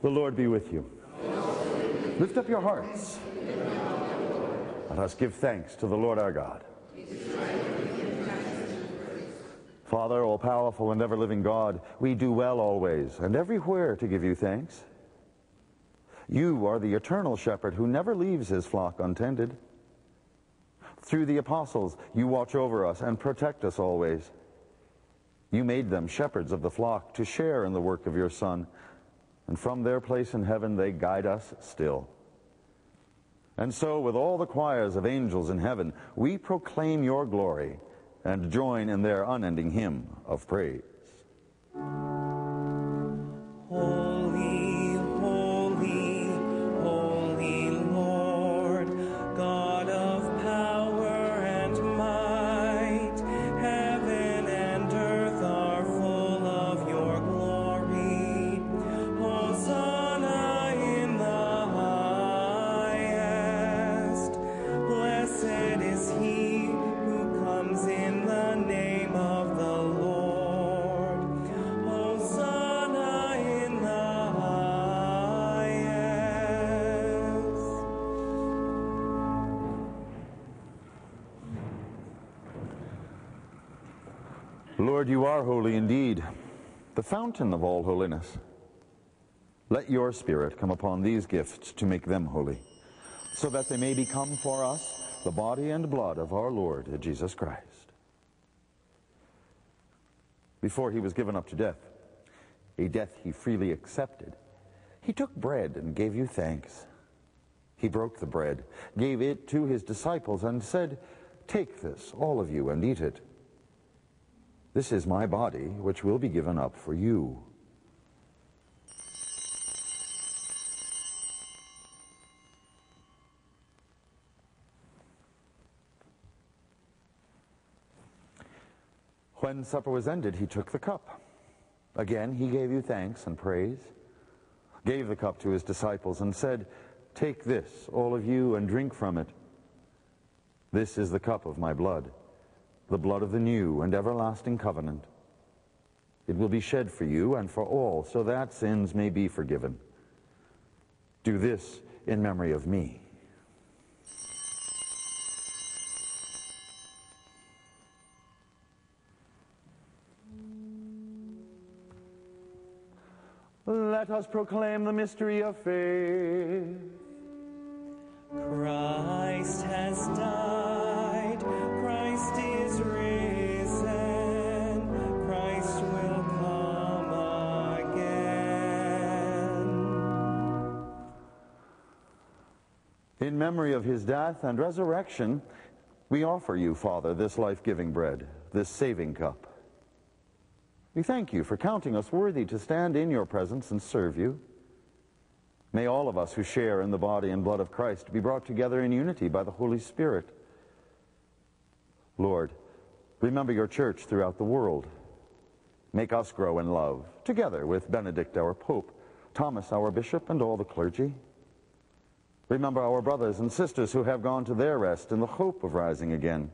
The Lord be with you. Lift up your hearts. Let us give thanks to the Lord our God. Father, all powerful and ever living God, we do well always and everywhere to give you thanks. You are the eternal shepherd who never leaves his flock untended. Through the apostles, you watch over us and protect us always. You made them shepherds of the flock to share in the work of your Son, and from their place in heaven they guide us still. And so, with all the choirs of angels in heaven, we proclaim your glory and join in their unending hymn of praise. Lord, you are holy indeed, the fountain of all holiness. Let your Spirit come upon these gifts to make them holy, so that they may become for us the body and blood of our Lord Jesus Christ. Before he was given up to death, a death he freely accepted, he took bread and gave you thanks. He broke the bread, gave it to his disciples, and said, Take this, all of you, and eat it. This is my body, which will be given up for you. When supper was ended, he took the cup. Again, he gave you thanks and praise, gave the cup to his disciples, and said, Take this, all of you, and drink from it. This is the cup of my blood, the blood of the new and everlasting covenant. It will be shed for you and for all, so that sins may be forgiven. Do this in memory of me. Let us proclaim the mystery of faith. Christ has died, In memory of his death and resurrection, we offer you, Father, this life giving bread, this saving cup. We thank you for counting us worthy to stand in your presence and serve you. May all of us who share in the body and blood of Christ be brought together in unity by the Holy Spirit. Lord, remember your church throughout the world. Make us grow in love, together with Benedict our Pope, Thomas our Bishop, and all the clergy. Remember our brothers and sisters who have gone to their rest in the hope of rising again.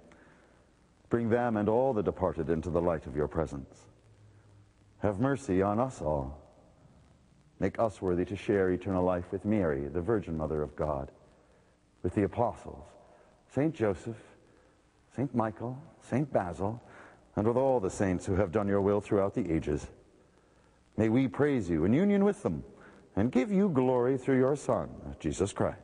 Bring them and all the departed into the light of your presence. Have mercy on us all. Make us worthy to share eternal life with Mary, the Virgin Mother of God, with the apostles, St. Joseph, St. Michael, St. Basil, and with all the saints who have done your will throughout the ages. May we praise you in union with them and give you glory through your Son, Jesus Christ.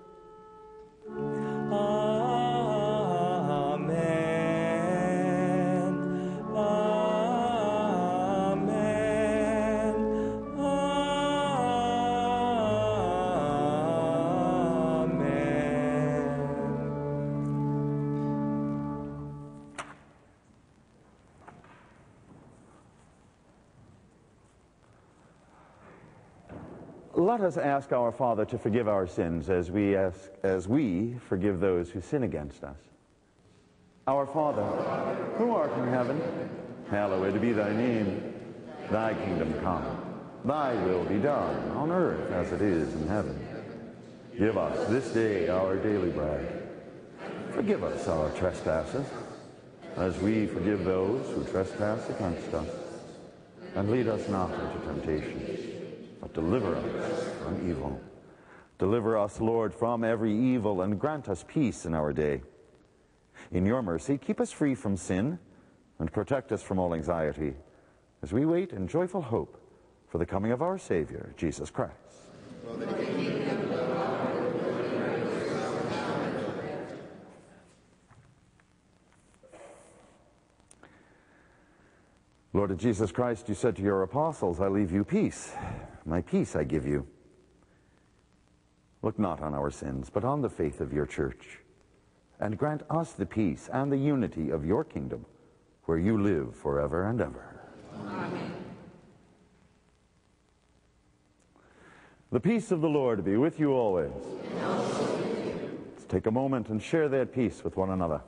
Let us ask our Father to forgive our sins as we, ask, as we forgive those who sin against us. Our Father, who art in heaven, hallowed be thy name. Thy kingdom come, thy will be done on earth as it is in heaven. Give us this day our daily bread. Forgive us our trespasses, as we forgive those who trespass against us. And lead us not into temptation, but deliver us from evil. Deliver us, Lord, from every evil, and grant us peace in our day. In your mercy, keep us free from sin, and protect us from all anxiety, as we wait in joyful hope for the coming of our Savior, Jesus Christ. Lord Jesus Christ, you said to your apostles, I leave you peace. My peace I give you. Look not on our sins, but on the faith of your church, and grant us the peace and the unity of your kingdom, where you live forever and ever. Amen. The peace of the Lord be with you always. Let's take a moment and share that peace with one another.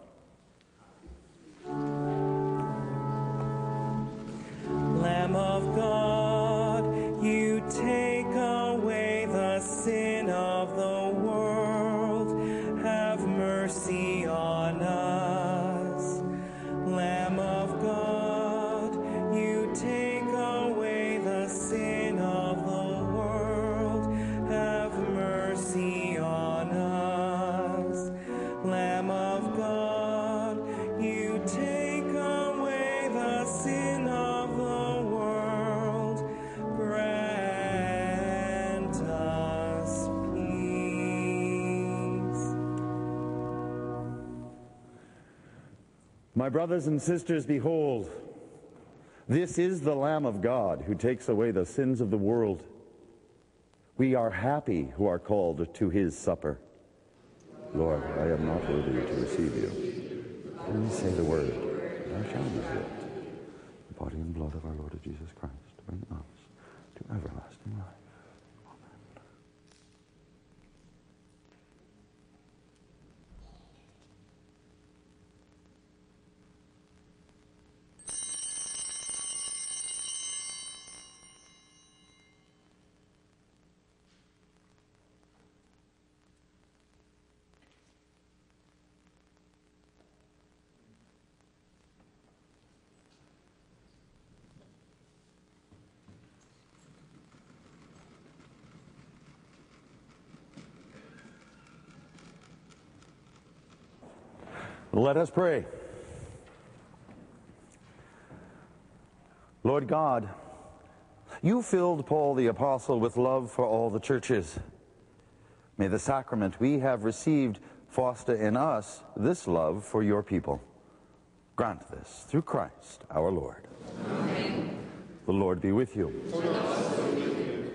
My brothers and sisters, behold, this is the Lamb of God who takes away the sins of the world. We are happy who are called to his supper. Lord, I am not worthy to receive you. Only say the word, and I shall be healed. The body and blood of our Lord Jesus Christ bring us to everlasting life. Let us pray. Lord God, you filled Paul the Apostle with love for all the churches. May the sacrament we have received foster in us this love for your people. Grant this through Christ our Lord. Amen. The Lord be with you.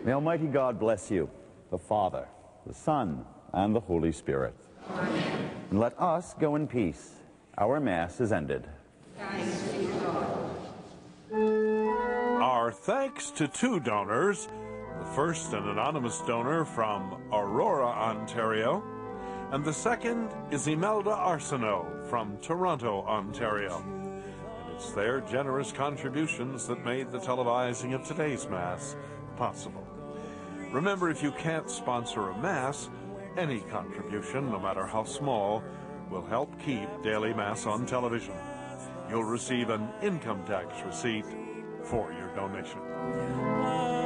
May Almighty God bless you, the Father, the Son, and the Holy Spirit. Amen. And let us go in peace. Our Mass is ended. Our thanks to two donors. The first, an anonymous donor from Aurora, Ontario, and the second is Imelda Arsenault from Toronto, Ontario. And it's their generous contributions that made the televising of today's Mass possible. Remember, if you can't sponsor a Mass, any contribution, no matter how small, will help keep Daily Mass on television. You'll receive an income tax receipt for your donation.